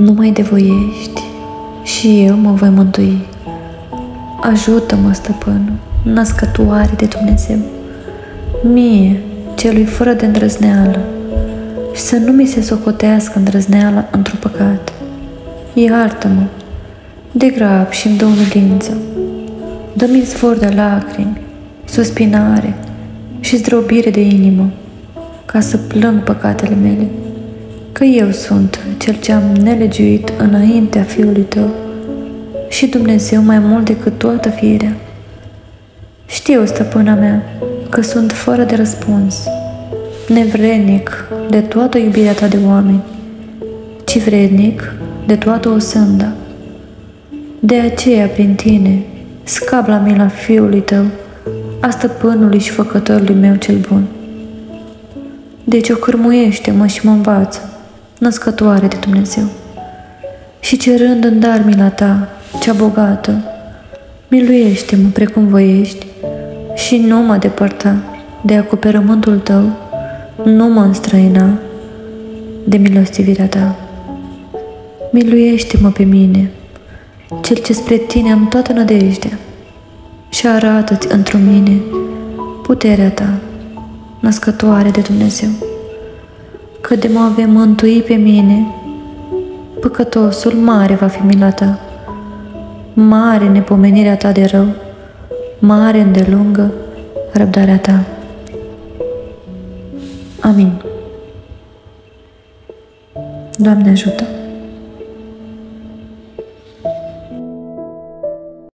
Nu mai devoiești și eu mă voi mântui. Ajută-mă, stăpânul, născătoare de Dumnezeu, mie, celui fără de îndrăzneală, și să nu mi se socotească îndrăzneala într-un păcat. Iartă-mă, de grab și-mi dă umilință. Dă-mi izvor de lacrimi, suspinare și zdrobire de inimă, ca să plâng păcatele mele, că eu sunt cel ce am nelegiuit înaintea Fiului Tău și Dumnezeu mai mult decât toată firea. Știu, stăpâna mea, că sunt fără de răspuns, nevrednic de toată iubirea ta de oameni, ci vrednic de toată osânda. De aceea, prin tine, scap la mila Fiului tău, a stăpânului și făcătorului meu cel bun. Deci o cârmuiește-mă și mă învață, născătoare de Dumnezeu. Și cerând în dar mila ta, cea bogată, miluiește-mă precum voiești și nu mă depărta de acoperământul tău, nu mă înstrăina de milostivirea ta. Miluiește-mă pe mine, cel ce spre tine am toată nădejdea, și arată-ți într mine puterea ta, născătoare de Dumnezeu, că de mă avem mântui pe mine, păcătosul mare va fi mila ta, mare nepomenirea ta de rău, mare îndelungă răbdarea ta. Amin. Doamne ajută!